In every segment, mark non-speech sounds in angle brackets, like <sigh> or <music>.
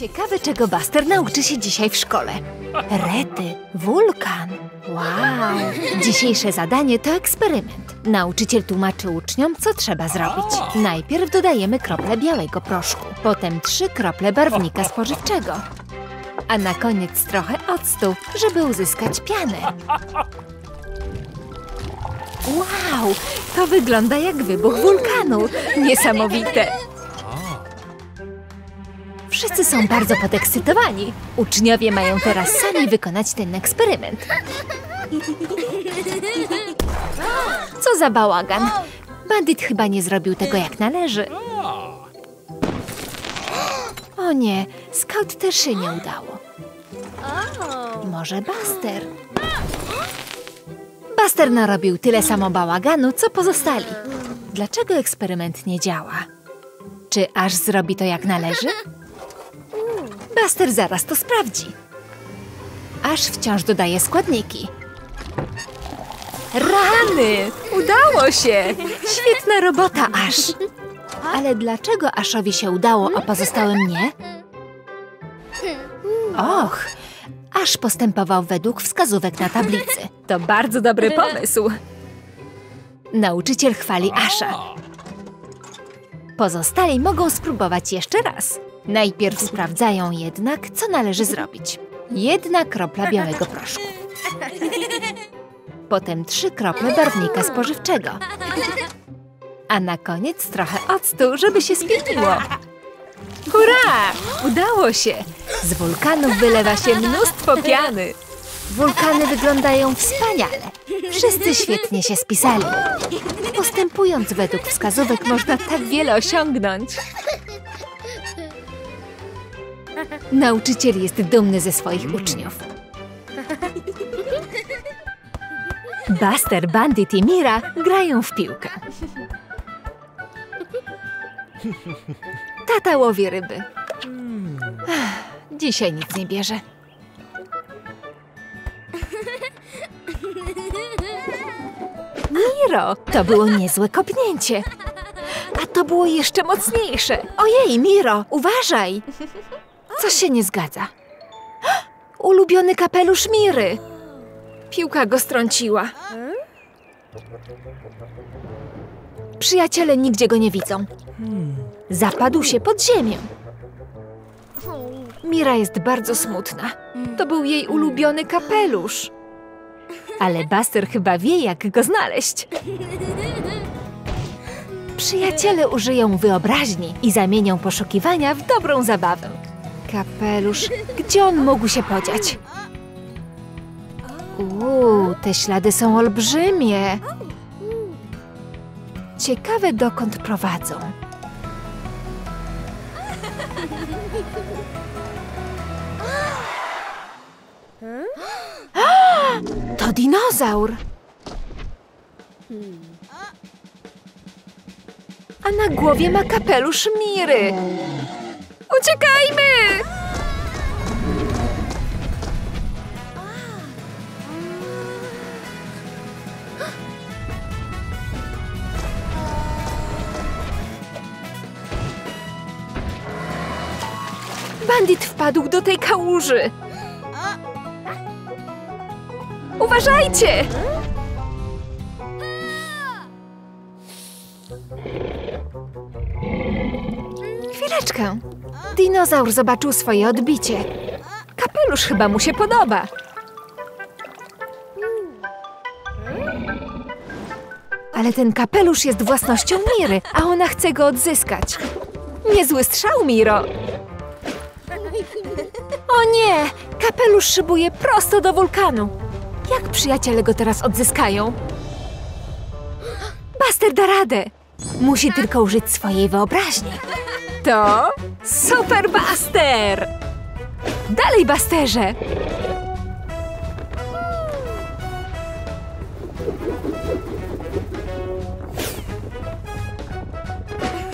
Ciekawe, czego Buster nauczy się dzisiaj w szkole. Rety, wulkan. Wow! Dzisiejsze zadanie to eksperyment. Nauczyciel tłumaczy uczniom, co trzeba zrobić. Najpierw dodajemy krople białego proszku, potem trzy krople barwnika spożywczego, a na koniec trochę octu, żeby uzyskać pianę. Wow! To wygląda jak wybuch wulkanu. Niesamowite! Wszyscy są bardzo podekscytowani. Uczniowie mają teraz sami wykonać ten eksperyment. Co za bałagan. Bandit chyba nie zrobił tego jak należy. O nie, Scout też się nie udało. Może Buster? Buster narobił tyle samo bałaganu, co pozostali. Dlaczego eksperyment nie działa? Czy aż zrobi to jak należy? Buster zaraz to sprawdzi. Aż wciąż dodaje składniki. Rany! Udało się! Świetna robota, Aż! Ale dlaczego Aszowi się udało, a pozostałym nie? Och, Aż postępował według wskazówek na tablicy. <laughs> To bardzo dobry pomysł. Nauczyciel chwali Asza. Pozostali mogą spróbować jeszcze raz. Najpierw sprawdzają jednak, co należy zrobić. Jedna kropla białego proszku. Potem trzy krople barwnika spożywczego. A na koniec trochę octu, żeby się spieniło. Hurra! Udało się! Z wulkanów wylewa się mnóstwo piany. Wulkany wyglądają wspaniale. Wszyscy świetnie się spisali. Postępując według wskazówek można tak wiele osiągnąć. Nauczyciel jest dumny ze swoich uczniów. Buster, Bandit i Mira grają w piłkę. Tata łowi ryby. Dzisiaj nic nie bierze. Miro, to było niezłe kopnięcie. A to było jeszcze mocniejsze. Ojej, Miro, uważaj! Coś się nie zgadza. Ulubiony kapelusz Miry. Piłka go strąciła. Przyjaciele nigdzie go nie widzą. Zapadł się pod ziemię. Mira jest bardzo smutna. To był jej ulubiony kapelusz. Ale Buster chyba wie, jak go znaleźć. Przyjaciele użyją wyobraźni i zamienią poszukiwania w dobrą zabawę. Kapelusz, gdzie on mógł się podziać? Uuu, te ślady są olbrzymie. Ciekawe, dokąd prowadzą. To dinozaur! A na głowie ma kapelusz Miry. Uciekajmy! Bandit wpadł do tej kałuży. Uważajcie! Chwileczkę. Dinozaur zobaczył swoje odbicie. Kapelusz chyba mu się podoba. Ale ten kapelusz jest własnością Miry, a ona chce go odzyskać. Niezły strzał, Miro. O nie! Kapelusz szybuje prosto do wulkanu. Jak przyjaciele go teraz odzyskają? Buster da radę. Musi tylko użyć swojej wyobraźni. To Super Buster! Dalej, Busterze!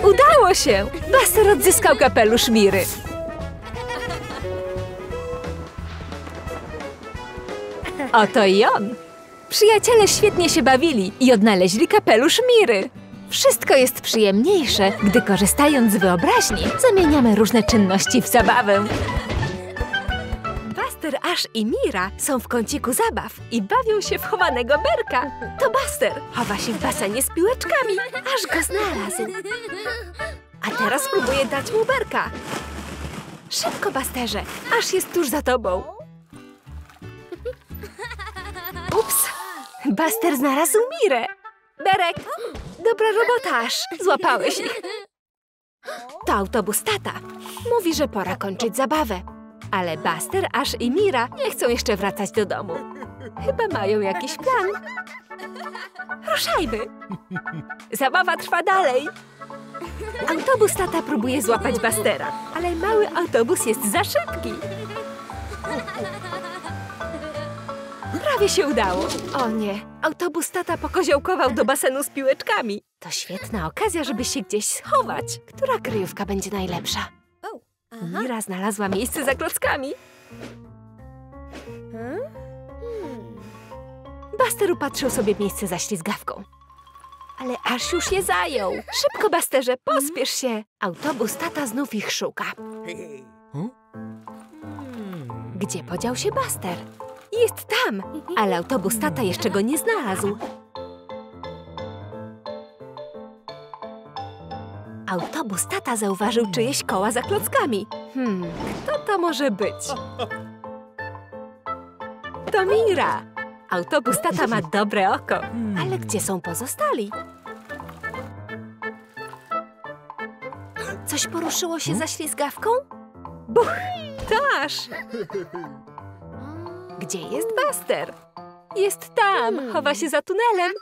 Udało się! Buster odzyskał kapelusz Miry. Oto i on. Przyjaciele świetnie się bawili i odnaleźli kapelusz Miry. Wszystko jest przyjemniejsze, gdy korzystając z wyobraźni zamieniamy różne czynności w zabawę. Buster, Ash i Mira są w kąciku zabaw i bawią się w chowanego berka. To Buster chowa się w basenie z piłeczkami, aż go znalazł. A teraz próbuje dać mu berka. Szybko, Busterze, aż jest tuż za tobą. Buster znalazł Mirę. Berek! Dobra robota, aż złapałeś ich. To autobus tata. Mówi, że pora kończyć zabawę. Ale Buster, Ash i Mira nie chcą jeszcze wracać do domu. Chyba mają jakiś plan. Ruszajmy! Zabawa trwa dalej. Autobus tata próbuje złapać Bustera, ale mały autobus jest za szybki. Prawie się udało. O nie, autobus tata pokoziołkował do basenu z piłeczkami. To świetna okazja, żeby się gdzieś schować. Która kryjówka będzie najlepsza? Mira znalazła miejsce za klockami. Buster upatrzył sobie miejsce za ślizgawką. Ale aż już je zajął. Szybko, Busterze, pospiesz się. Autobus tata znów ich szuka. Gdzie podział się Buster? Jest tam, ale autobus tata jeszcze go nie znalazł. Autobus tata zauważył czyjeś koła za klockami. Hmm, kto to może być? To Mira. Autobus tata ma dobre oko. Ale gdzie są pozostali? Coś poruszyło się za ślizgawką? Buch! Taż! Gdzie jest Buster? Jest tam, chowa się za tunelem.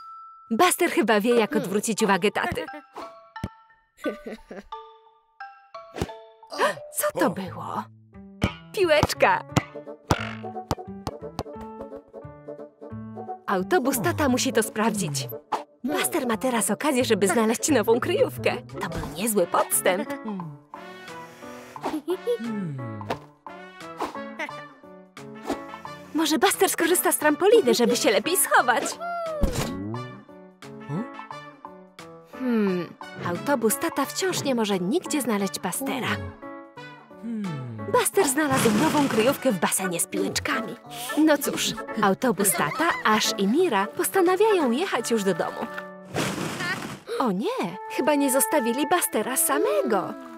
Buster chyba wie, jak odwrócić uwagę taty. <gasps> Co to było? Piłeczka! Autobus tata musi to sprawdzić. Buster ma teraz okazję, żeby znaleźć nową kryjówkę. To był niezły podstęp. Może Buster skorzysta z trampoliny, żeby się lepiej schować. Hmm, autobus tata wciąż nie może nigdzie znaleźć Bustera. Buster znalazł nową kryjówkę w basenie z piłeczkami. No cóż, autobus tata, Ash i Mira postanawiają jechać już do domu. O nie, chyba nie zostawili Bustera samego.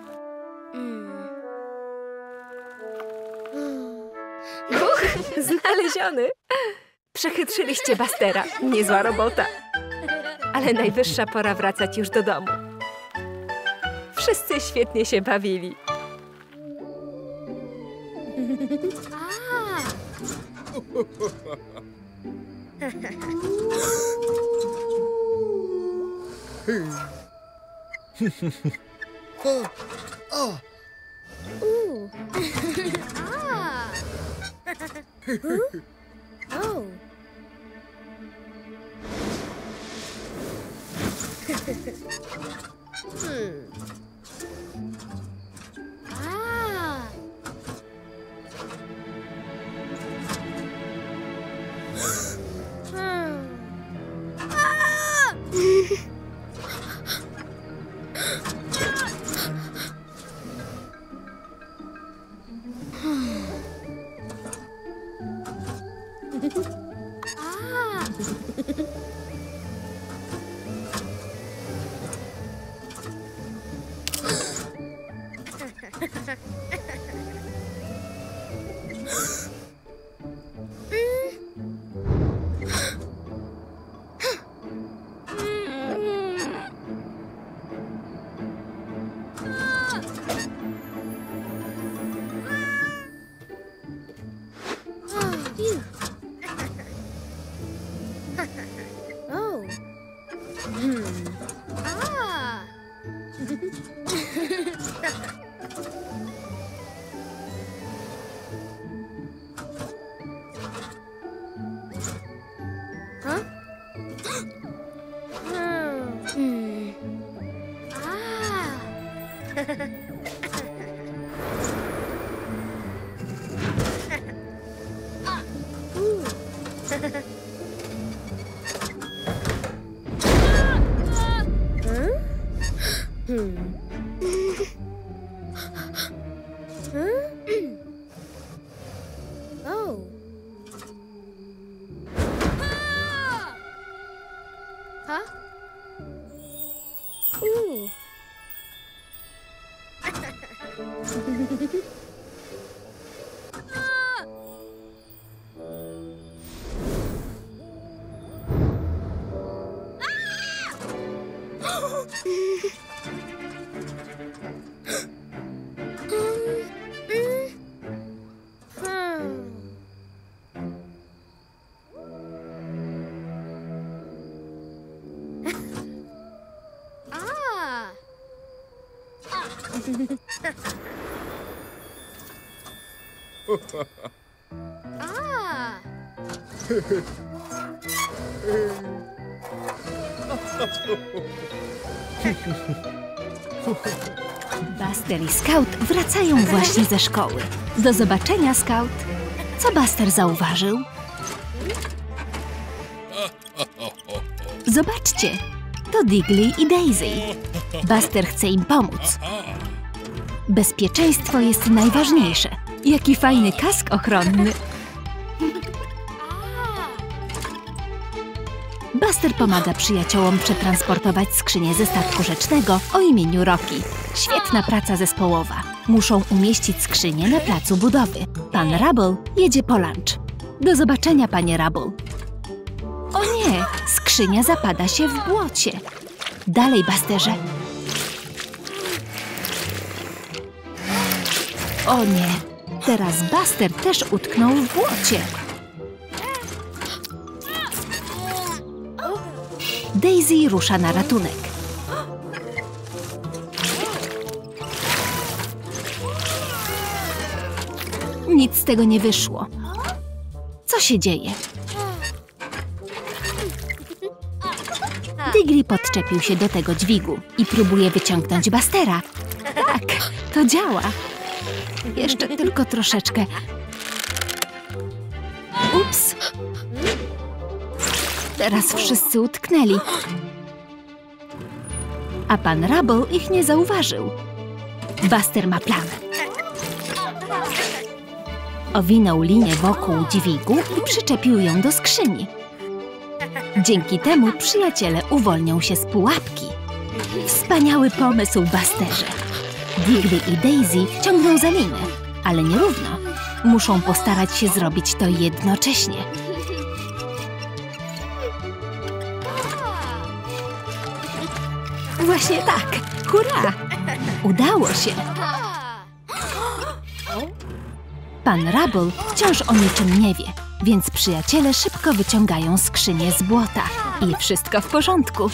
<laughs> znaleziony. Przechytrzyliście Bustera. Niezła robota. Ale najwyższa pora wracać już do domu. Wszyscy świetnie się bawili. <laughs> <laughs> <laughs> Oh. <laughs> hmm. Ah. Ah. Buster i Scout wracają właśnie ze szkoły. Do zobaczenia, Scout. Co Buster zauważył? Zobaczcie, to Digley i Daisy. Buster chce im pomóc. Bezpieczeństwo jest najważniejsze. Jaki fajny kask ochronny. Buster pomaga przyjaciołom przetransportować skrzynię ze statku rzecznego o imieniu Rocky. Świetna praca zespołowa. Muszą umieścić skrzynię na placu budowy. Pan Rubble jedzie po lunch. Do zobaczenia, panie Rubble. O nie, skrzynia zapada się w błocie. Dalej, Busterze. O nie, teraz Buster też utknął w błocie. Daisy rusza na ratunek. Nic z tego nie wyszło. Co się dzieje? Digli podczepił się do tego dźwigu i próbuje wyciągnąć Bastera. Tak, to działa. Jeszcze tylko troszeczkę. Ups. Teraz wszyscy utknęli. A pan Rubble ich nie zauważył. Buster ma plan. Owinął linię wokół dźwigu i przyczepił ją do skrzyni. Dzięki temu przyjaciele uwolnią się z pułapki. Wspaniały pomysł, Busterze. Digley i Daisy ciągną za linę, ale nierówno. Muszą postarać się zrobić to jednocześnie. Właśnie tak! Hurra! Udało się! Pan Rubble wciąż o niczym nie wie, więc przyjaciele szybko wyciągają skrzynię z błota. I wszystko w porządku.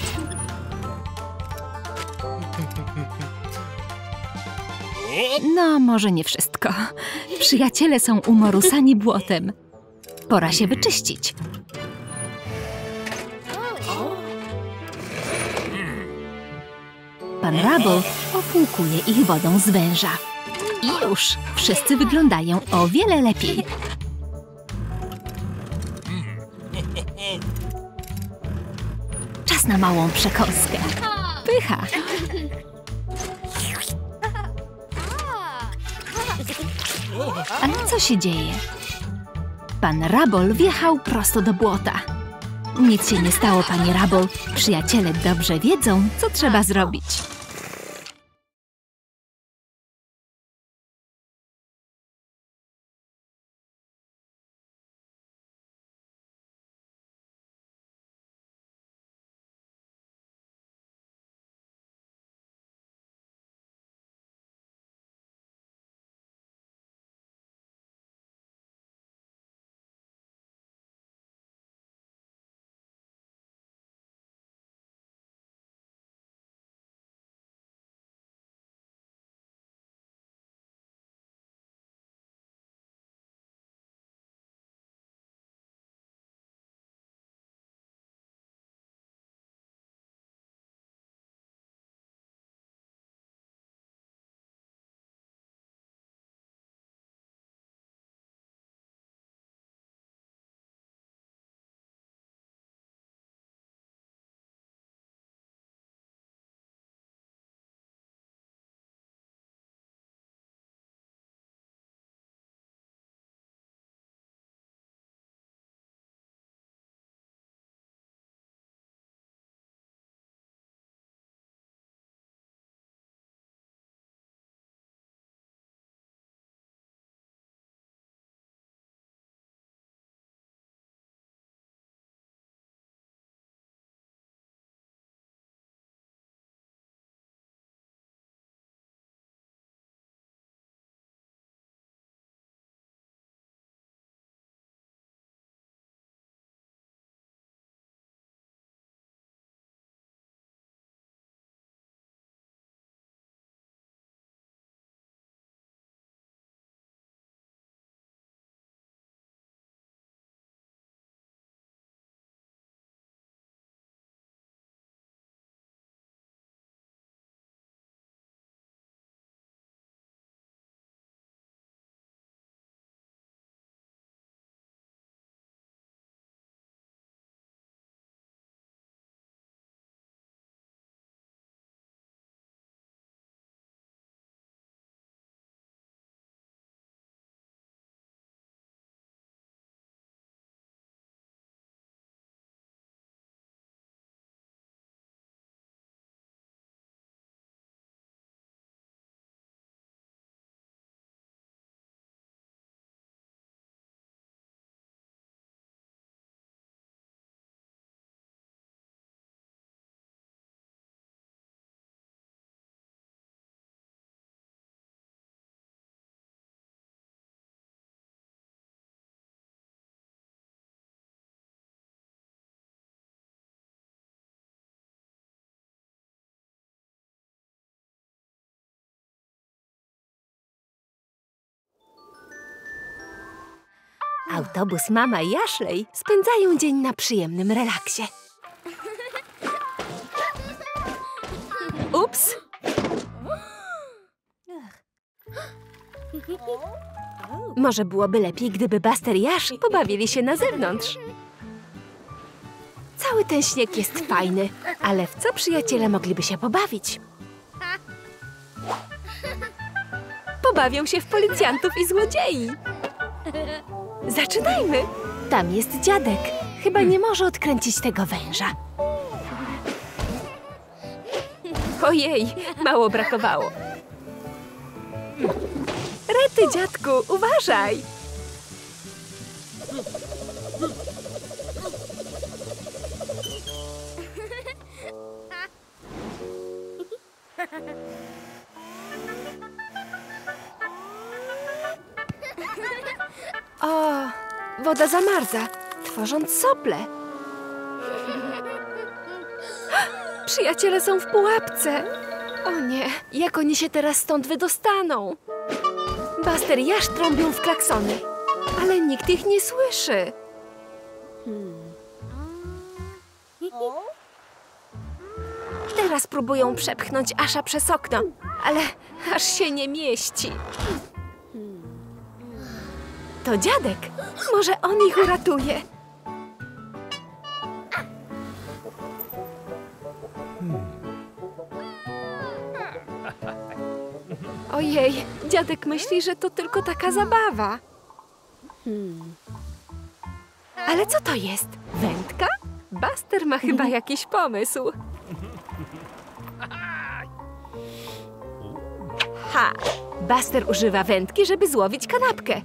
No, może nie wszystko. Przyjaciele są umorusani błotem. Pora się wyczyścić. Pan Rubble opłukuje ich wodą z węża. I już wszyscy wyglądają o wiele lepiej. Czas na małą przekąskę. Pycha! Ale co się dzieje? Pan Rabol wjechał prosto do błota. Nic się nie stało, panie Rabol. Przyjaciele dobrze wiedzą, co trzeba zrobić. Autobus mama i Ashley spędzają dzień na przyjemnym relaksie. Ups! Może byłoby lepiej, gdyby Buster i Ash pobawili się na zewnątrz. Cały ten śnieg jest fajny, ale w co przyjaciele mogliby się pobawić? Pobawią się w policjantów i złodziei. Zaczynajmy! Tam jest dziadek. Chyba nie może odkręcić tego węża. Ojej, mało brakowało. Rety, dziadku, uważaj! Woda zamarza, tworząc sople. Przyjaciele są w pułapce. O nie, jak oni się teraz stąd wydostaną? Buster i trąbią w klaksony, ale nikt ich nie słyszy. Teraz próbują przepchnąć Asha przez okno, ale aż się nie mieści. To dziadek. Może on ich uratuje. Ojej, dziadek myśli, że to tylko taka zabawa. Ale co to jest? Wędka? Buster ma chyba jakiś pomysł. Ha! Buster używa wędki, żeby złowić kanapkę.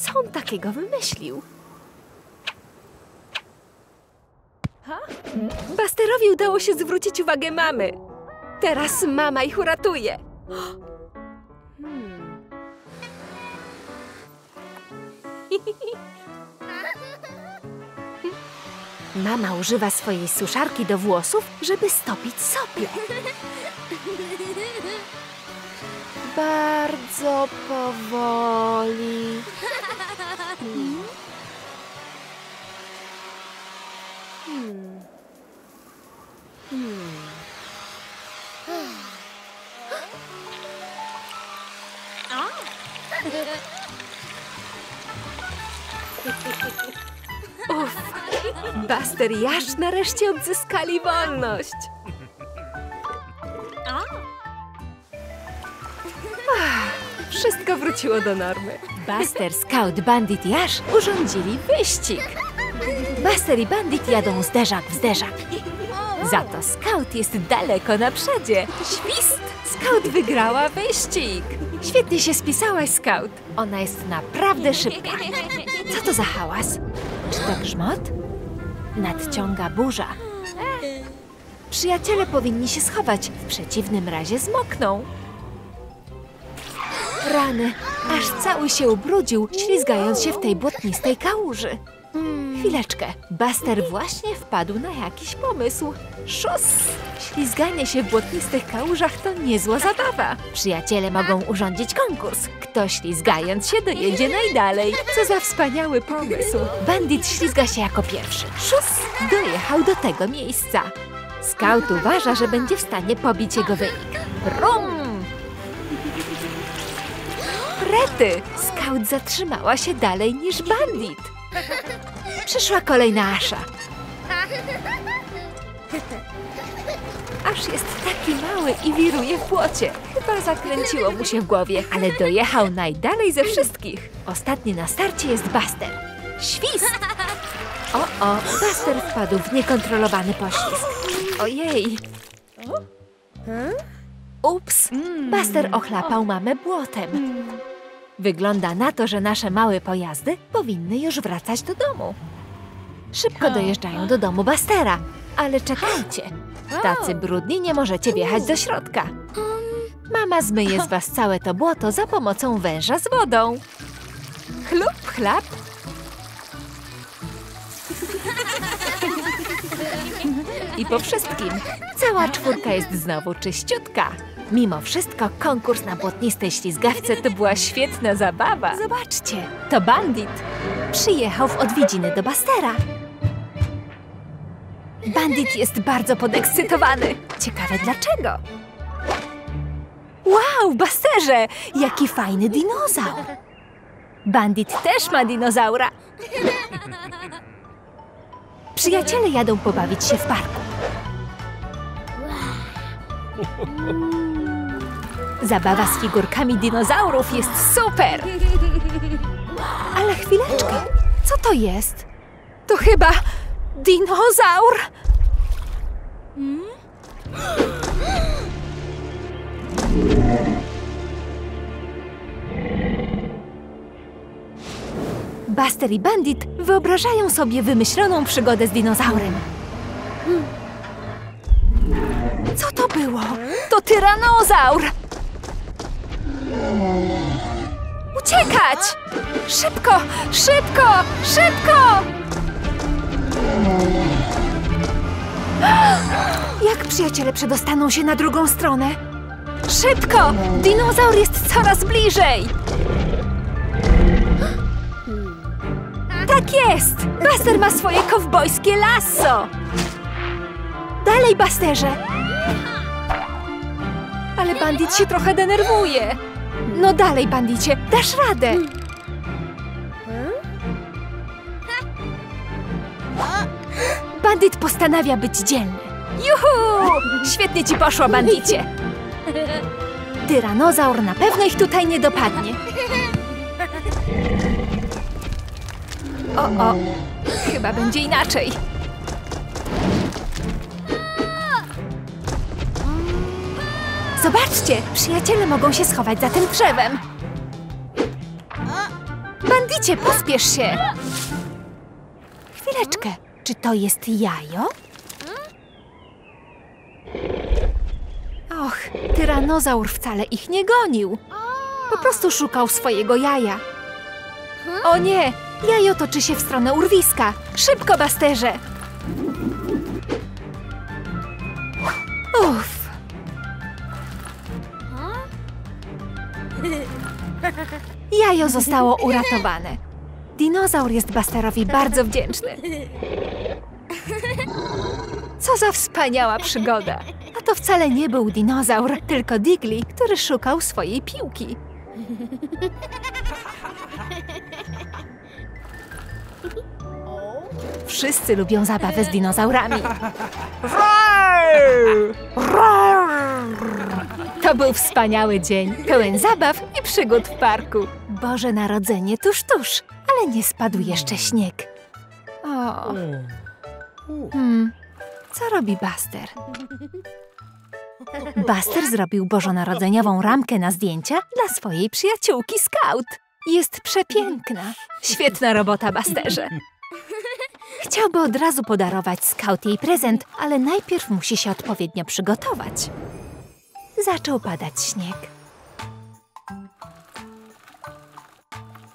Co on takiego wymyślił? Busterowi udało się zwrócić uwagę mamy. Teraz mama ich uratuje. Hmm. <laughs> Mama używa swojej suszarki do włosów, żeby stopić sople. <laughs> Bardzo powoli. Hmm. Hmm. Hmm. Uff, Buster i Ash nareszcie odzyskali wolność. Wszystko wróciło do normy. Buster, Scout, Bandit i Ash urządzili wyścig. Buster i Bandit jadą zderzak w zderzak. Za to Scout jest daleko na przodzie. Świst! Scout wygrała wyścig. Świetnie się spisałaś, Scout. Ona jest naprawdę szybka. Co to za hałas? Czy to grzmot? Nadciąga burza. Przyjaciele powinni się schować, w przeciwnym razie zmokną. Rany, aż cały się ubrudził, ślizgając się w tej błotnistej kałuży. Chwileczkę, Buster właśnie wpadł na jakiś pomysł. Szus! Ślizganie się w błotnistych kałużach to niezła zabawa. Przyjaciele mogą urządzić konkurs. Kto ślizgając się dojedzie najdalej. Co za wspaniały pomysł. Bandit ślizga się jako pierwszy. Szus! Dojechał do tego miejsca. Scout uważa, że będzie w stanie pobić jego wynik. Brum! Rety! Scout zatrzymała się dalej niż bandit. Przyszła kolej na Asha. Aż jest taki mały i wiruje w błocie. Chyba zakręciło mu się w głowie, ale dojechał najdalej ze wszystkich. Ostatni na starcie jest Buster. Świst! O, o, Buster wpadł w niekontrolowany poślizg. Ojej! Ups! Buster ochlapał mamę błotem. Wygląda na to, że nasze małe pojazdy powinny już wracać do domu. Szybko dojeżdżają do domu Bastera, ale czekajcie. Tacy brudni nie możecie wjechać do środka. Mama zmyje z was całe to błoto za pomocą węża z wodą. Chlup, chlap. I po wszystkim cała czwórka jest znowu czyściutka. Mimo wszystko konkurs na błotnistej ślizgawce to była świetna zabawa. Zobaczcie, to Bandit. Przyjechał w odwiedziny do Bastera. Bandit jest bardzo podekscytowany. Ciekawe dlaczego. Wow, Basterze! Jaki fajny dinozaur! Bandit też ma dinozaura. Przyjaciele jadą pobawić się w parku. Zabawa z figurkami dinozaurów jest super! Ale chwileczkę, co to jest? To chyba dinozaur! Buster i Bandit wyobrażają sobie wymyśloną przygodę z dinozaurem. Co to było? To tyranozaur! Uciekać! Szybko, szybko, szybko! Jak przyjaciele przedostaną się na drugą stronę? Szybko! Dinozaur jest coraz bliżej! Tak jest! Buster ma swoje kowbojskie lasso! Dalej, Busterze! Ale bandit się trochę denerwuje. No dalej, bandicie, dasz radę! Bandit postanawia być dzielny. Juhu! Świetnie ci poszło, bandicie! Tyranozaur na pewno ich tutaj nie dopadnie. O, o, chyba będzie inaczej. Zobaczcie, przyjaciele mogą się schować za tym drzewem. Bandicie, pospiesz się! Chwileczkę, czy to jest jajo? Och, tyranozaur wcale ich nie gonił. Po prostu szukał swojego jaja. O nie, jajo toczy się w stronę urwiska. Szybko, Basterze! Uff. Jajo zostało uratowane. Dinozaur jest Basterowi bardzo wdzięczny. Co za wspaniała przygoda! A to wcale nie był dinozaur, tylko Digli, który szukał swojej piłki. Wszyscy lubią zabawę z dinozaurami. To był wspaniały dzień, pełen zabaw i przygód w parku. Boże Narodzenie tuż, tuż, ale nie spadł jeszcze śnieg. O. Hmm, co robi Buster? Buster zrobił bożonarodzeniową ramkę na zdjęcia dla swojej przyjaciółki Scout. Jest przepiękna. Świetna robota, Busterze. Chciałby od razu podarować Scout jej prezent, ale najpierw musi się odpowiednio przygotować. Zaczął padać śnieg.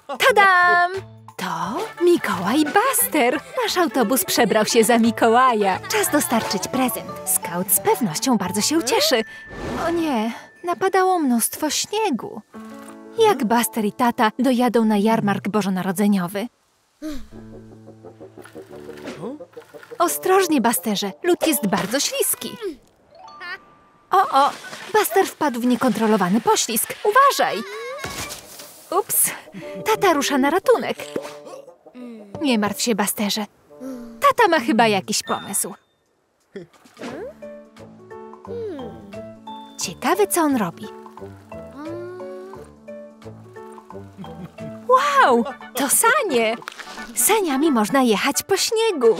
Tadam! To Mikołaj Buster. Nasz autobus przebrał się za Mikołaja. Czas dostarczyć prezent. Scout z pewnością bardzo się ucieszy. O nie, napadało mnóstwo śniegu. Jak Buster i tata dojadą na jarmark bożonarodzeniowy? Ostrożnie, Busterze. Lód jest bardzo śliski. O, o! Buster wpadł w niekontrolowany poślizg. Uważaj! Ups! Tata rusza na ratunek. Nie martw się, Busterze. Tata ma chyba jakiś pomysł. Ciekawe, co on robi. Wow! To sanie! Saniami można jechać po śniegu.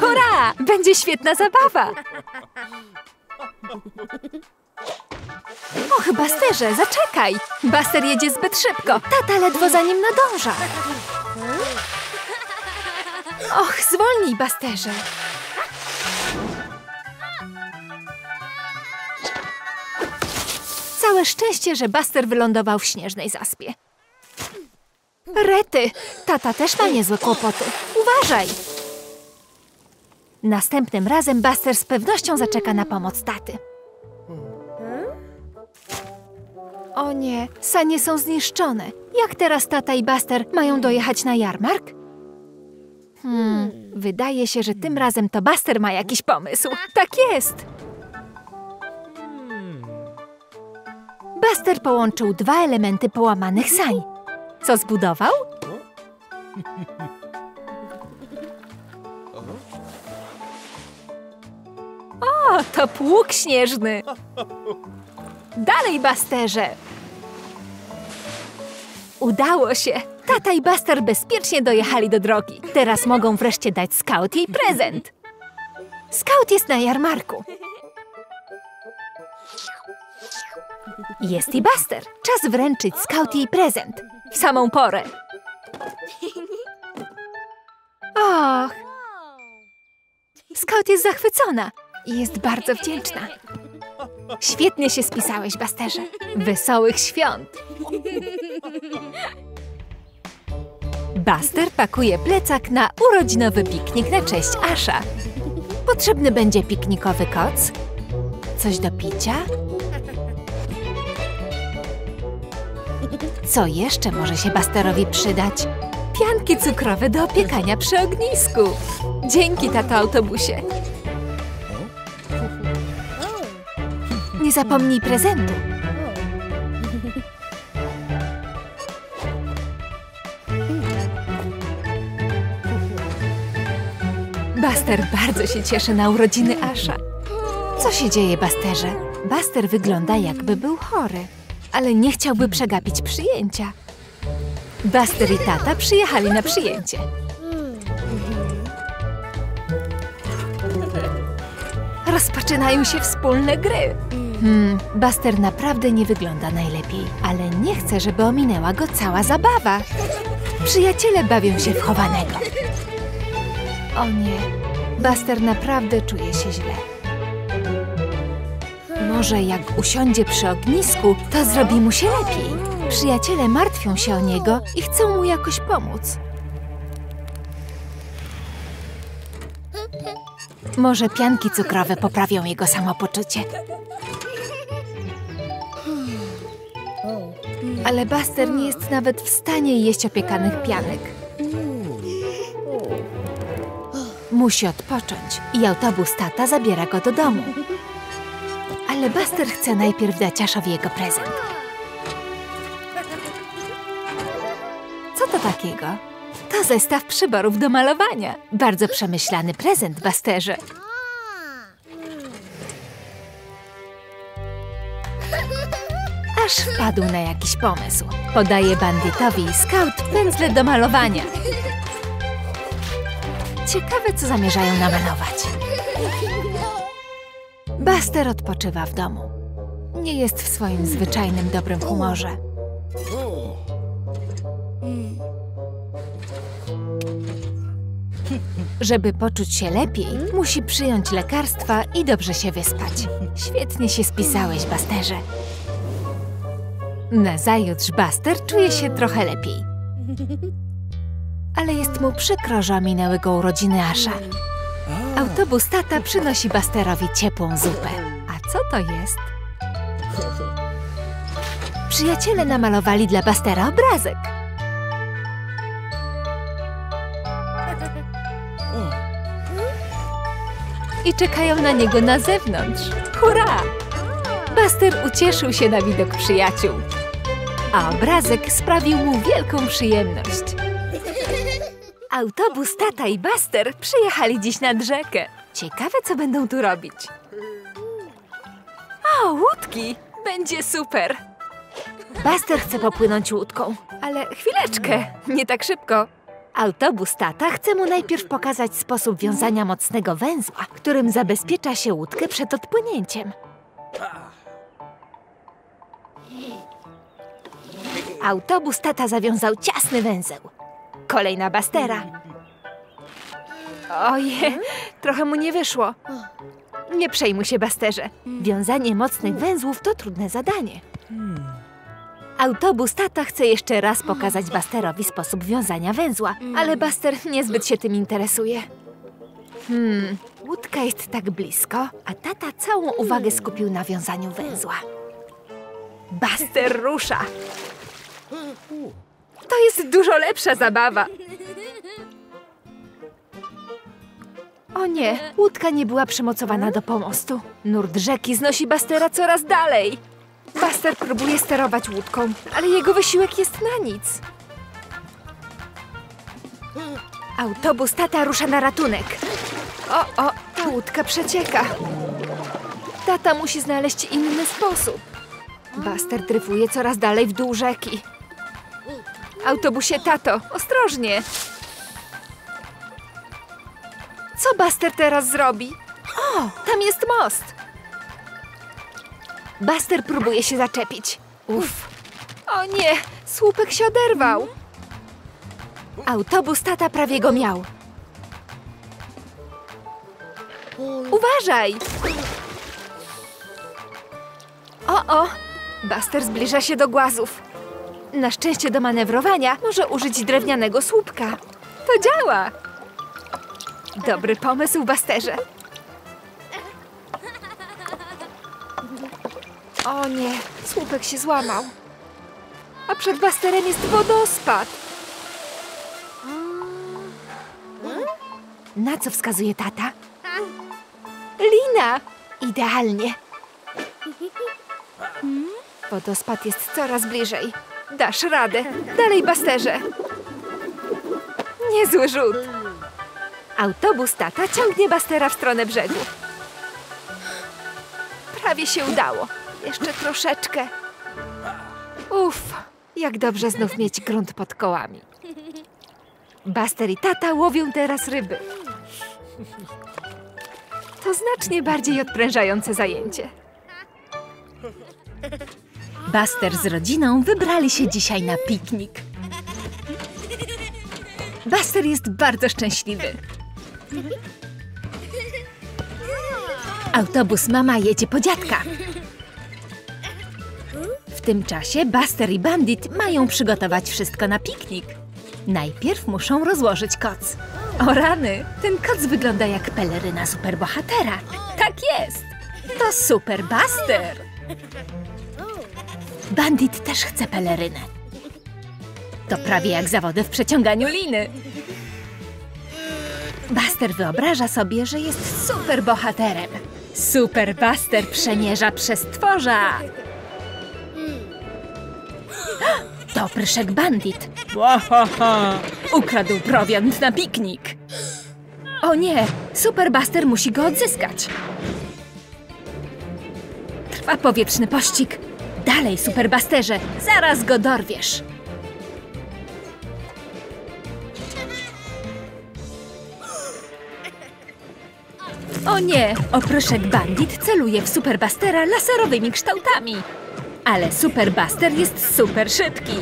Hurra! Będzie świetna zabawa! Och, Basterze, zaczekaj! Baster jedzie zbyt szybko. Tata ledwo za nim nadąża. Och, zwolnij, Basterze. Całe szczęście, że Baster wylądował w śnieżnej zaspie. Rety! Tata też ma niezłe kłopoty. Uważaj! Następnym razem Buster z pewnością zaczeka na pomoc taty. O nie, sanie są zniszczone. Jak teraz tata i Buster mają dojechać na jarmark? Hmm, wydaje się, że tym razem to Buster ma jakiś pomysł. Tak jest! Buster połączył dwa elementy połamanych sań. Co zbudował? <laughs> To pług śnieżny! Dalej, Busterze! Udało się! Tata i Buster bezpiecznie dojechali do drogi. Teraz mogą wreszcie dać Scout jej prezent. Scout jest na jarmarku. Jest i Buster. Czas wręczyć Scout jej prezent. W samą porę. Och, Scout jest zachwycona i jest bardzo wdzięczna. Świetnie się spisałeś, Basterze. Wesołych świąt! Buster pakuje plecak na urodzinowy piknik na cześć Asha. Potrzebny będzie piknikowy koc, coś do picia. Co jeszcze może się Busterowi przydać? Pianki cukrowe do opiekania przy ognisku. Dzięki, tato autobusie. Nie zapomnij prezentu. Buster bardzo się cieszy na urodziny Asha. Co się dzieje, Busterze? Buster wygląda jakby był chory, ale nie chciałby przegapić przyjęcia. Buster i tata przyjechali na przyjęcie. Rozpoczynają się wspólne gry. Hmm, Buster naprawdę nie wygląda najlepiej, ale nie chce, żeby ominęła go cała zabawa. Przyjaciele bawią się w chowanego. O nie, Buster naprawdę czuje się źle. Może jak usiądzie przy ognisku, to zrobi mu się lepiej. Przyjaciele martwią się o niego i chcą mu jakoś pomóc. Może pianki cukrowe poprawią jego samopoczucie. Ale Buster nie jest nawet w stanie jeść opiekanych pianek. Musi odpocząć i autobus tata zabiera go do domu. Ale Buster chce najpierw dać Aszowi jego prezent. Co to takiego? To zestaw przyborów do malowania. Bardzo przemyślany prezent, Busterze. Aż wpadł na jakiś pomysł. Podaje bandytowi scout pędzle do malowania. Ciekawe, co zamierzają namalować. Buster odpoczywa w domu. Nie jest w swoim zwyczajnym dobrym humorze. Żeby poczuć się lepiej, musi przyjąć lekarstwa i dobrze się wyspać. Świetnie się spisałeś, Busterze. Nazajutrz Buster czuje się trochę lepiej. Ale jest mu przykro, że minęły go urodziny Asha. Autobus tata przynosi Busterowi ciepłą zupę. A co to jest? Przyjaciele namalowali dla Bustera obrazek. I czekają na niego na zewnątrz. Hurra! Buster ucieszył się na widok przyjaciół. A obrazek sprawił mu wielką przyjemność. Autobus tata i Buster przyjechali dziś nad rzekę. Ciekawe, co będą tu robić. O, łódki! Będzie super! Buster chce popłynąć łódką, ale chwileczkę, nie tak szybko. Autobus tata chce mu najpierw pokazać sposób wiązania mocnego węzła, którym zabezpiecza się łódkę przed odpłynięciem. Autobus tata zawiązał ciasny węzeł. Kolej na Bastera. Ojej, trochę mu nie wyszło. Nie przejmuj się, Basterze. Wiązanie mocnych węzłów to trudne zadanie. Autobus tata chce jeszcze raz pokazać Basterowi sposób wiązania węzła, ale Baster niezbyt się tym interesuje. Hmm, łódka jest tak blisko, a tata całą uwagę skupił na wiązaniu węzła. Buster rusza. To jest dużo lepsza zabawa. O nie, łódka nie była przymocowana do pomostu. Nurt rzeki znosi Bastera coraz dalej. Buster próbuje sterować łódką, ale jego wysiłek jest na nic. Autobus tata rusza na ratunek. O, o, ta łódka przecieka. Tata musi znaleźć inny sposób. Buster dryfuje coraz dalej w dół rzeki. Autobusie tato, ostrożnie. Co Buster teraz zrobi? O, tam jest most. Buster próbuje się zaczepić. Uff. O nie, słupek się oderwał. Autobus tata prawie go miał. Uważaj! O, o! Buster zbliża się do głazów. Na szczęście do manewrowania może użyć drewnianego słupka. To działa! Dobry pomysł, Busterze. O nie, słupek się złamał. A przed Busterem jest wodospad. Na co wskazuje tata? Lina! Idealnie. Wodospad jest coraz bliżej. Dasz radę. Dalej, Basterze. Niezły rzut. Autobus tata ciągnie Bastera w stronę brzegu. Prawie się udało. Jeszcze troszeczkę. Uff, jak dobrze znów mieć grunt pod kołami. Baster i tata łowią teraz ryby. To znacznie bardziej odprężające zajęcie. Buster z rodziną wybrali się dzisiaj na piknik. Buster jest bardzo szczęśliwy. Autobus mama jedzie po dziadka. Tym czasie Buster i Bandit mają przygotować wszystko na piknik. Najpierw muszą rozłożyć koc. O rany, ten koc wygląda jak peleryna superbohatera. Tak jest! To Super Buster! Bandit też chce pelerynę. To prawie jak zawody w przeciąganiu liny. Buster wyobraża sobie, że jest super bohaterem. Super Buster przemierza przez tworza. <gasps> To pryszek bandit. Ukradł prowiant na piknik. O nie, Super Buster musi go odzyskać. Trwa powietrzny pościg. Dalej, Super Busterze, zaraz go dorwiesz. O nie, opryszek bandit celuje w Superbustera laserowymi kształtami. Ale Superbuster jest super szybki.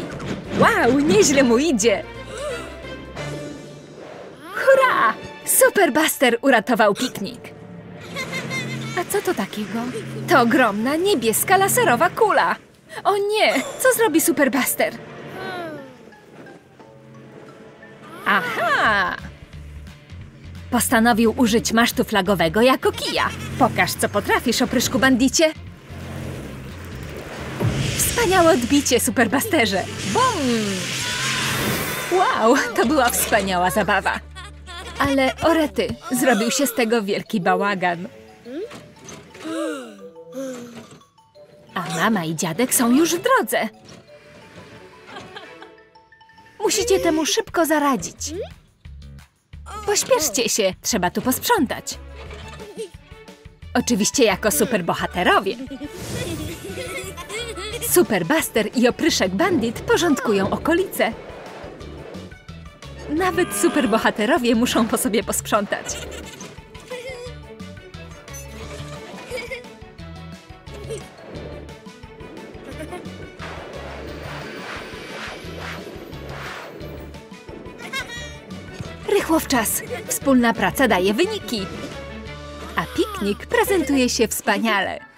Wow, nieźle mu idzie. Hurra! Superbuster uratował piknik. A co to takiego? To ogromna niebieska laserowa kula. O nie, co zrobi Superbuster? Aha! Postanowił użyć masztu flagowego jako kija. Pokaż, co potrafisz, opryszku bandicie. Wspaniałe odbicie, Superbusterze. Bum! Wow, to była wspaniała zabawa. Ale orety, zrobił się z tego wielki bałagan. A mama i dziadek są już w drodze. Musicie temu szybko zaradzić. Pośpieszcie się, trzeba tu posprzątać. Oczywiście jako superbohaterowie. Superbuster i opryszek Bandit porządkują okolice. Nawet superbohaterowie muszą po sobie posprzątać. Rychło w czas. Wspólna praca daje wyniki. A piknik prezentuje się wspaniale.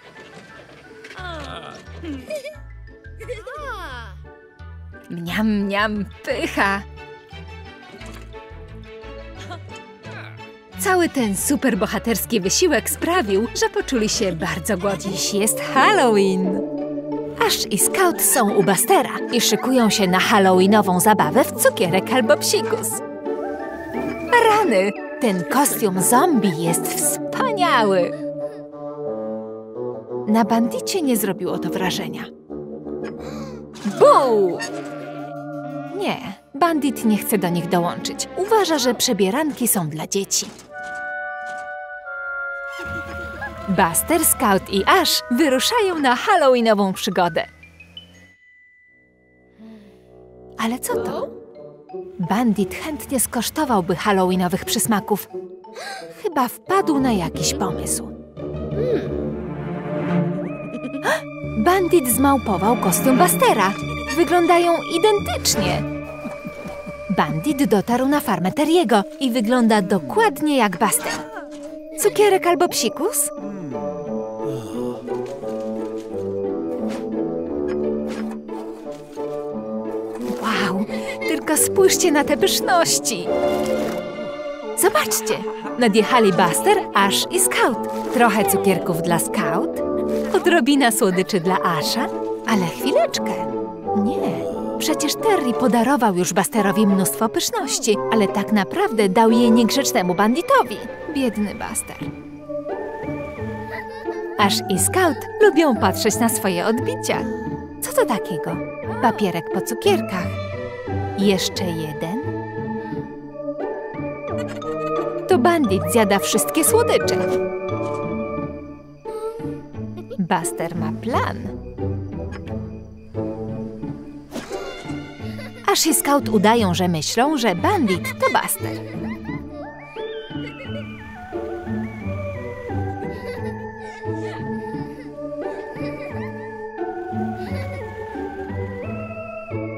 Mniam, mniam, pycha. Cały ten superbohaterski wysiłek sprawił, że poczuli się bardzo głodni. Dziś jest Halloween. Ash i Scout są u Bastera i szykują się na halloweenową zabawę w cukierek albo psikus. Rany! Ten kostium zombie jest wspaniały! Na bandicie nie zrobiło to wrażenia. Buu! Nie, bandit nie chce do nich dołączyć. Uważa, że przebieranki są dla dzieci. Buster, Scout i Ash wyruszają na halloweenową przygodę. Ale co to? Bandit chętnie skosztowałby halloweenowych przysmaków. Chyba wpadł na jakiś pomysł. Bandit zmałpował kostium Bastera. Wyglądają identycznie. Bandit dotarł na farmę Teriego i wygląda dokładnie jak Buster. Cukierek albo psikus? Wow, tylko spójrzcie na te pyszności. Zobaczcie, nadjechali Buster, Ash i Scout. Trochę cukierków dla Scout, odrobina słodyczy dla Asha, ale chwileczkę. Nie, przecież Terry podarował już Busterowi mnóstwo pyszności, ale tak naprawdę dał je niegrzecznemu banditowi. Biedny Buster. Ash i Scout lubią patrzeć na swoje odbicia. Co to takiego? Papierek po cukierkach. Jeszcze jeden? To bandit zjada wszystkie słodycze. Buster ma plan. Ash i Scout udają, że myślą, że bandit to Buster.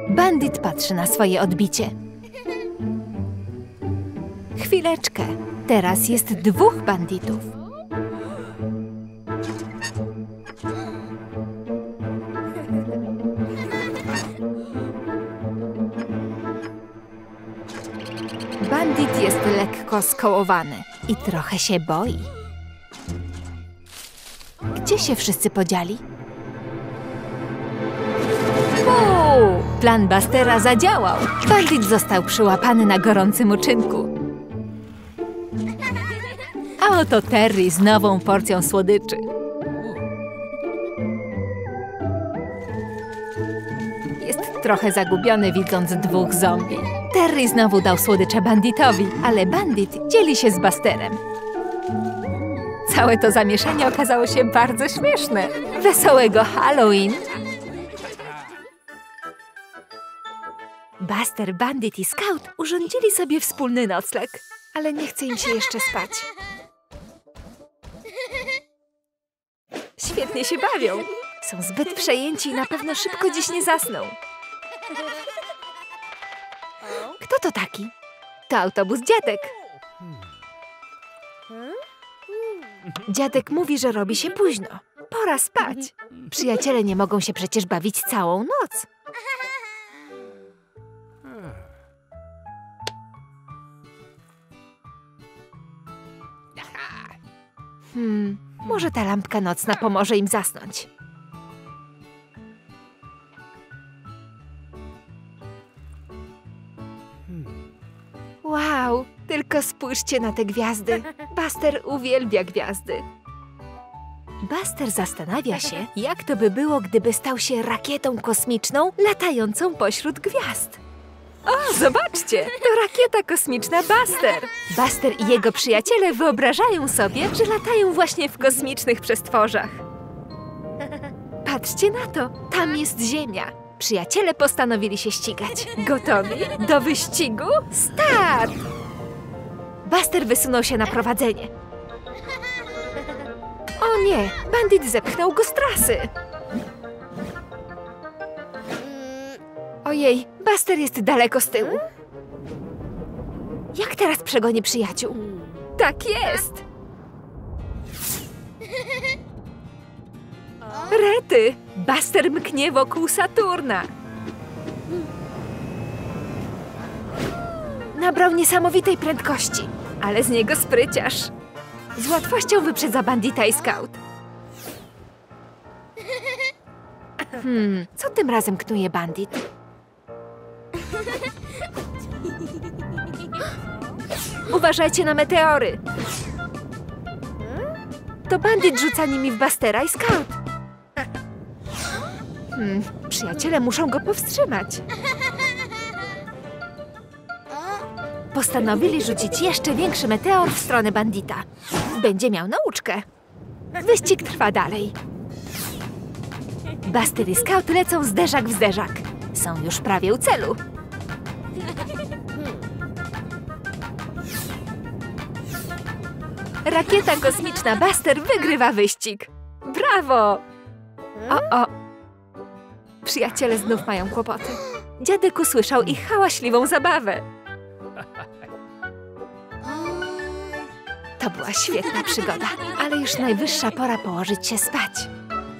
Bandit patrzy na swoje odbicie. Chwileczkę. Teraz jest dwóch banditów. Lekko skołowany i trochę się boi. Gdzie się wszyscy podzieli? Buu! Plan Bastera zadziałał. Bandit został przyłapany na gorącym uczynku. A oto Terry z nową porcją słodyczy. Jest trochę zagubiony, widząc dwóch zombie. Terry znowu dał słodycze banditowi, ale bandit dzieli się z Basterem. Całe to zamieszanie okazało się bardzo śmieszne. Wesołego Halloween! Buster, Bandit i Scout urządzili sobie wspólny nocleg, ale nie chce im się jeszcze spać. Świetnie się bawią. Są zbyt przejęci i na pewno szybko dziś nie zasną. Kto to taki? To autobus dziadek. Dziadek mówi, że robi się późno. Pora spać. Przyjaciele nie mogą się przecież bawić całą noc. Hmm, może ta lampka nocna pomoże im zasnąć. Wow, tylko spójrzcie na te gwiazdy. <laughs> Buster uwielbia gwiazdy. Buster zastanawia się, jak to by było, gdyby stał się rakietą kosmiczną latającą pośród gwiazd. O, zobaczcie! To rakieta kosmiczna Buster! Buster i jego przyjaciele wyobrażają sobie, że latają właśnie w kosmicznych przestworzach. <laughs> Patrzcie na to! Tam jest Ziemia. Przyjaciele postanowili się ścigać. Gotowi? Do wyścigu? Start! Buster wysunął się na prowadzenie. O nie! Bandit zepchnął go z trasy! Ojej, Buster jest daleko z tyłu. Jak teraz przegoni przyjaciół? Tak jest! Rety! Buster mknie wokół Saturna. Nabrał niesamowitej prędkości, ale z niego spryciarz. Z łatwością wyprzedza bandita i scout. Hmm, co tym razem knuje bandit? Uważajcie na meteory! To bandit rzuca nimi w Bastera i Scout. Hmm, przyjaciele muszą go powstrzymać. Postanowili rzucić jeszcze większy meteor w stronę bandita. Będzie miał nauczkę. Wyścig trwa dalej. Buster i Scout lecą zderzak w zderzak. Są już prawie u celu. Rakieta kosmiczna Buster wygrywa wyścig. Brawo! O, o. Przyjaciele znów mają kłopoty. Dziadek usłyszał ich hałaśliwą zabawę. To była świetna przygoda, ale już najwyższa pora położyć się spać.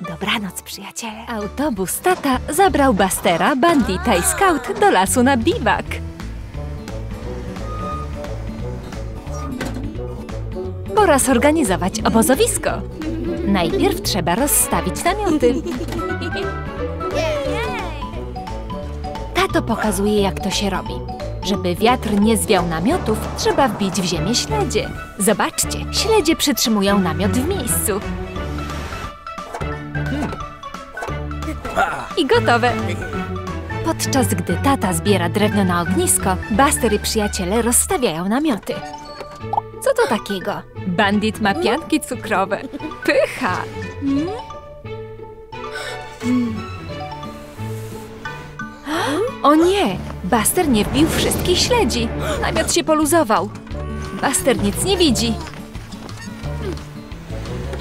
Dobranoc, przyjaciele. Autobus tata zabrał Bastera, Bandita i Scout do lasu na biwak. Pora zorganizować obozowisko. Najpierw trzeba rozstawić namioty. Tato pokazuje, jak to się robi. Żeby wiatr nie zwiał namiotów, trzeba wbić w ziemię śledzie. Zobaczcie, śledzie przytrzymują namiot w miejscu. I gotowe. Podczas gdy tata zbiera drewno na ognisko, Buster i przyjaciele rozstawiają namioty. Co to takiego? Bandit ma pianki cukrowe. Pycha! O nie! Buster nie wbił wszystkich śledzi. Namiot się poluzował. Buster nic nie widzi.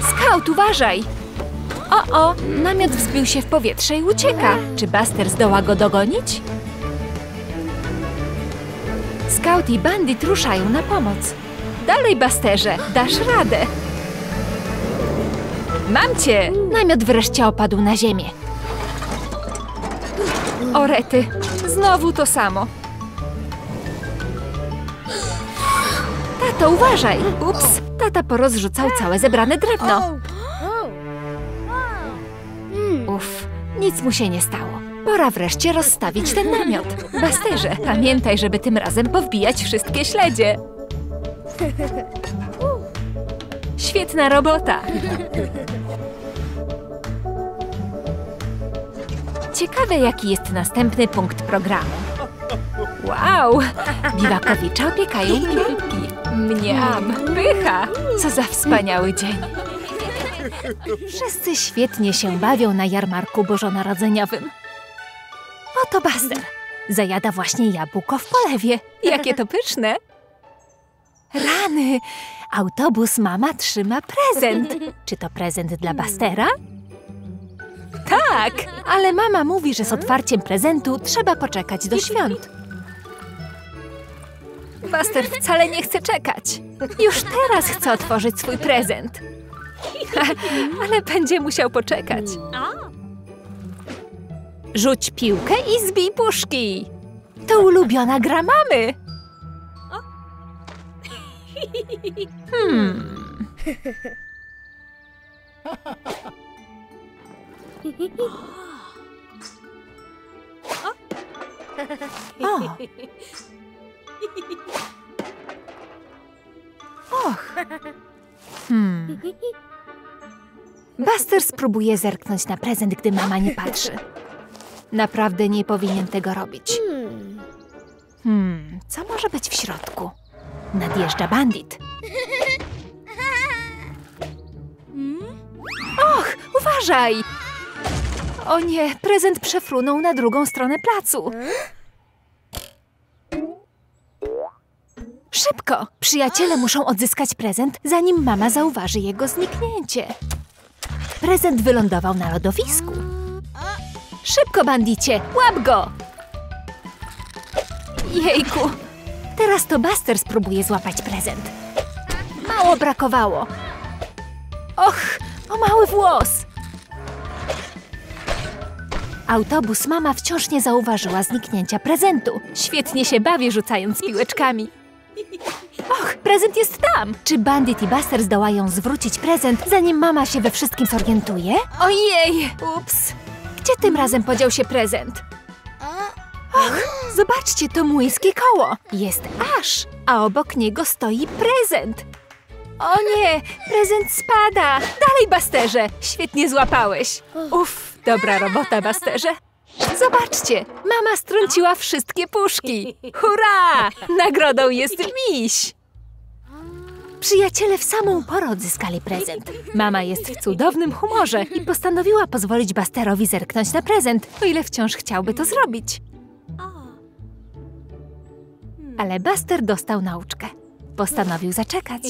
Scout, uważaj! O, o! Namiot wzbił się w powietrze i ucieka. Czy Buster zdoła go dogonić? Scout i Bandit ruszają na pomoc. Dalej, Busterze, dasz radę. Mam cię! Namiot wreszcie opadł na ziemię. O rety, znowu to samo. Tato, uważaj! Ups, tata porozrzucał całe zebrane drewno. Uff, nic mu się nie stało. Pora wreszcie rozstawić ten namiot. Basterze, pamiętaj, żeby tym razem powbijać wszystkie śledzie. Świetna robota! Ciekawe, jaki jest następny punkt programu. Wow! Biwakowicza opiekają piłki. Mniam, pycha! Co za wspaniały dzień! Wszyscy świetnie się bawią na jarmarku bożonarodzeniowym. Oto Buster. Zajada właśnie jabłko w polewie. Jakie to pyszne! Rany! Autobus mama trzyma prezent. Czy to prezent dla Bastera? Tak, ale mama mówi, że z otwarciem prezentu trzeba poczekać do świąt. Buster wcale nie chce czekać. Już teraz chce otworzyć swój prezent. <laughs> ale będzie musiał poczekać. Rzuć piłkę i zbij puszki. To ulubiona gra mamy. Hmm. Och. Hmm. Buster spróbuje zerknąć na prezent, gdy mama nie patrzy. Naprawdę nie powinien tego robić. Hmm, co może być w środku? Nadjeżdża bandit. Och, uważaj! O nie, prezent przefrunął na drugą stronę placu. Szybko! Przyjaciele muszą odzyskać prezent, zanim mama zauważy jego zniknięcie. Prezent wylądował na lodowisku. Szybko, bandicie! Łap go! Jejku! Teraz to Buster spróbuje złapać prezent. Mało brakowało. Och, o mały włos! Autobus mama wciąż nie zauważyła zniknięcia prezentu. Świetnie się bawi rzucając piłeczkami. Och, prezent jest tam! Czy Bandit i Buster zdołają zwrócić prezent, zanim mama się we wszystkim zorientuje? Ojej! Ups! Gdzie tym razem podział się prezent? Och, zobaczcie, to młyńskie koło. Jest aż, a obok niego stoi prezent. O nie, prezent spada. Dalej, Basterze. Świetnie złapałeś. Uff, dobra robota, Basterze. Zobaczcie, mama strąciła wszystkie puszki. Hurra! Nagrodą jest miś. Przyjaciele w samą porę odzyskali prezent. Mama jest w cudownym humorze i postanowiła pozwolić Basterowi zerknąć na prezent, o ile wciąż chciałby to zrobić. Ale Buster dostał nauczkę. Postanowił zaczekać.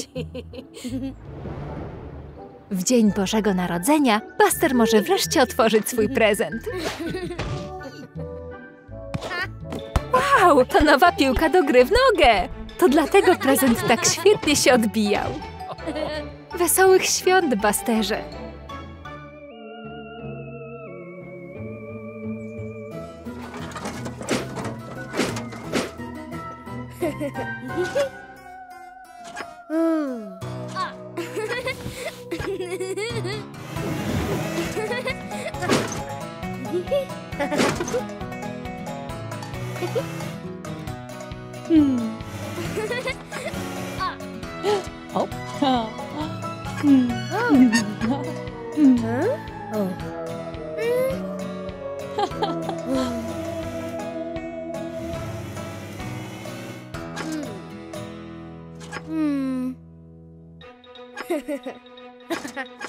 W dzień Bożego Narodzenia Buster może wreszcie otworzyć swój prezent. Wow, to nowa piłka do gry w nogę! To dlatego prezent tak świetnie się odbijał. Wesołych świąt, 음. 아. 음. 아. 어? 음. 음. 음.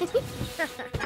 Ha <laughs> ha.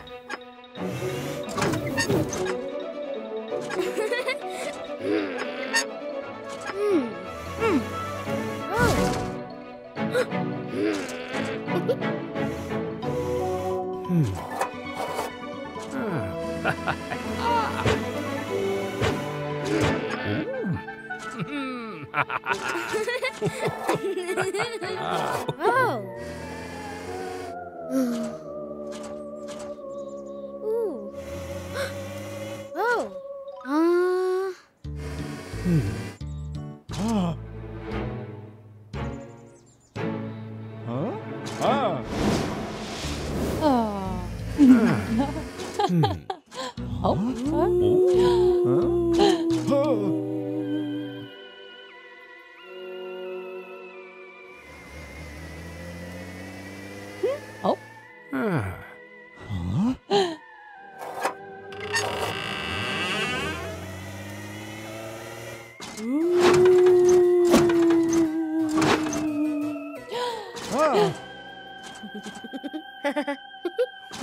Oh.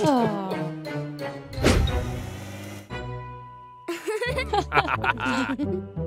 <laughs> oh. <laughs> <laughs>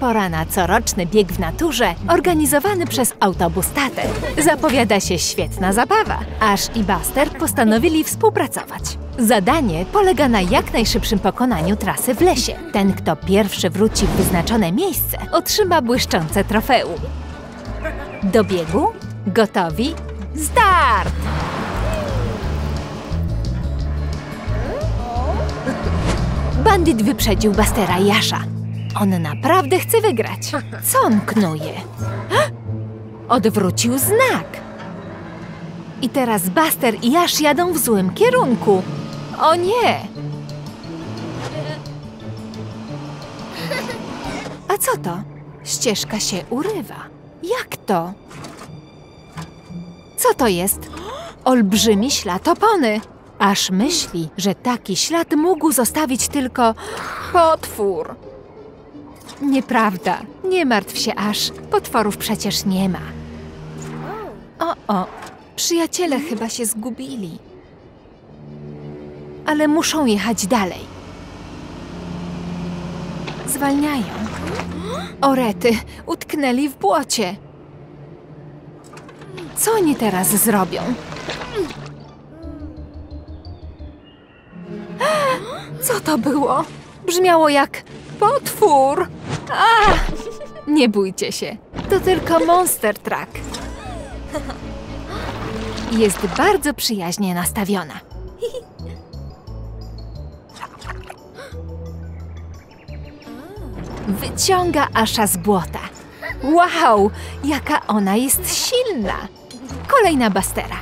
pora na coroczny bieg w naturze organizowany przez autobus Tatę. Zapowiada się świetna zabawa. Ash i Buster postanowili współpracować. Zadanie polega na jak najszybszym pokonaniu trasy w lesie. Ten, kto pierwszy wróci w wyznaczone miejsce, otrzyma błyszczące trofeum. Do biegu? Gotowi? Start! Bandit wyprzedził Bastera i Asha. On naprawdę chce wygrać. Co on knuje? Odwrócił znak. I teraz Buster i Ash jadą w złym kierunku. O nie! A co to? Ścieżka się urywa. Jak to? Co to jest? Olbrzymi ślad opony. Aż myśli, że taki ślad mógł zostawić tylko potwór. Nieprawda. Nie martw się, Aż. Potworów przecież nie ma. O, O, przyjaciele chyba się zgubili. Ale muszą jechać dalej. Zwalniają. Orety, utknęli w błocie. Co oni teraz zrobią? Co to było? Brzmiało jak potwór. Nie bójcie się, to tylko Monster Truck. Jest bardzo przyjaźnie nastawiona. Wyciąga Asza z błota. Wow, jaka ona jest silna! Kolejna Bastera.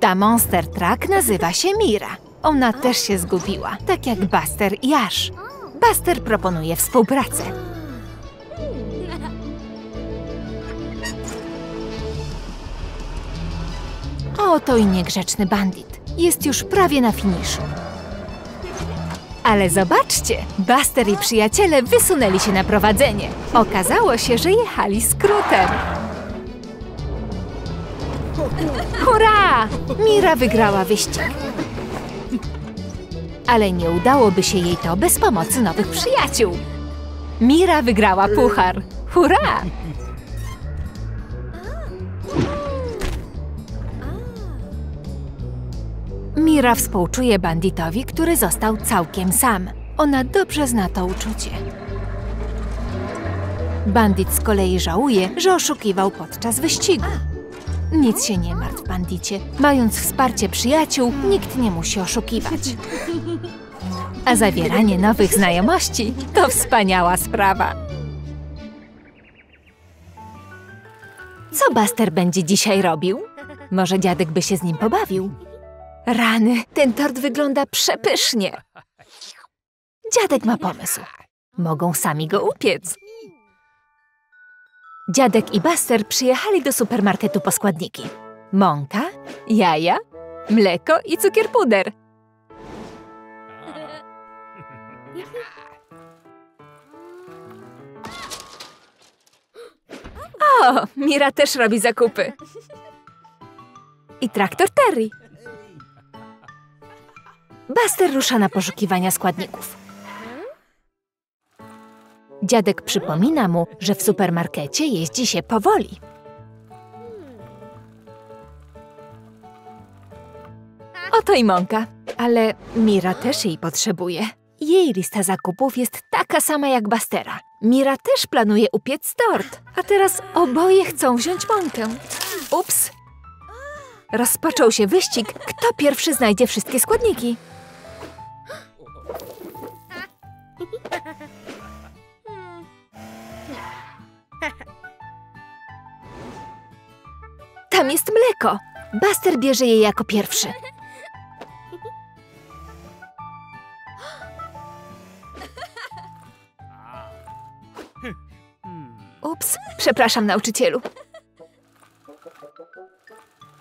Ta Monster Truck nazywa się Mira. Ona też się zgubiła, tak jak Buster i Ash. Buster proponuje współpracę. Oto i niegrzeczny bandit. Jest już prawie na finiszu. Ale zobaczcie, Buster i przyjaciele wysunęli się na prowadzenie. Okazało się, że jechali skrótem. Hurra! Mira wygrała wyścig. Ale nie udałoby się jej to bez pomocy nowych przyjaciół. Mira wygrała puchar. Hurra! Mira współczuje banditowi, który został całkiem sam. Ona dobrze zna to uczucie. Bandit z kolei żałuje, że oszukiwał podczas wyścigu. Nic się nie martw, bandicie. Mając wsparcie przyjaciół, nikt nie musi oszukiwać. A zawieranie nowych znajomości to wspaniała sprawa. Co Buster będzie dzisiaj robił? Może dziadek by się z nim pobawił? Rany, ten tort wygląda przepysznie. Dziadek ma pomysł. Mogą sami go upiec. Dziadek i Buster przyjechali do supermarketu po składniki. Mąka, jaja, mleko i cukier puder. O, Mira też robi zakupy. I traktor Terry. Buster rusza na poszukiwania składników. Dziadek przypomina mu, że w supermarkecie jeździ się powoli. Oto i mąka, ale Mira też jej potrzebuje. Jej lista zakupów jest taka sama jak Bastera. Mira też planuje upiec tort, a teraz oboje chcą wziąć mąkę. Ups! Rozpoczął się wyścig, kto pierwszy znajdzie wszystkie składniki. Tam jest mleko. Buster bierze je jako pierwszy. Ups, przepraszam, nauczycielu.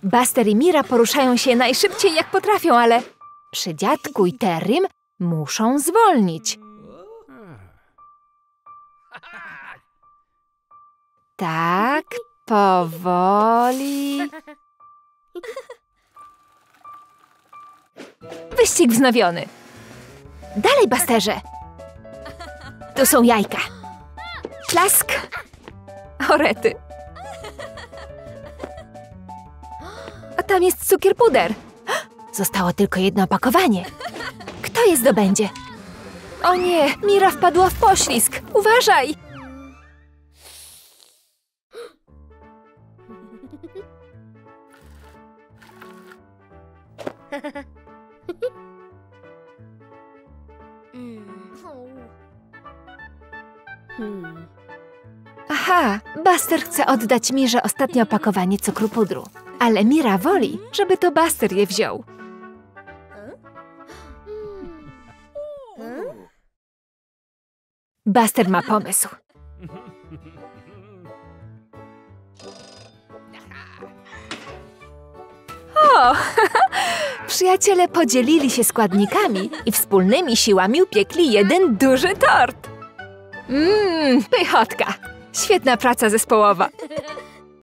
Buster i Mira poruszają się najszybciej jak potrafią, ale przy dziadku i Terrym muszą zwolnić. Tak, powoli. Wyścig wznowiony. Dalej, Basterze. Tu są jajka. Klask. Orety. A tam jest cukier puder. Zostało tylko jedno opakowanie. Kto je zdobędzie? O nie, Mira wpadła w poślizg. Uważaj! Aha, Buster chce oddać Mirze ostatnie opakowanie cukru pudru. Ale Mira woli, żeby to Buster je wziął. Buster ma pomysł. <laughs> O! Przyjaciele podzielili się składnikami i wspólnymi siłami upiekli jeden duży tort. Mmm, pychotka. Świetna praca zespołowa.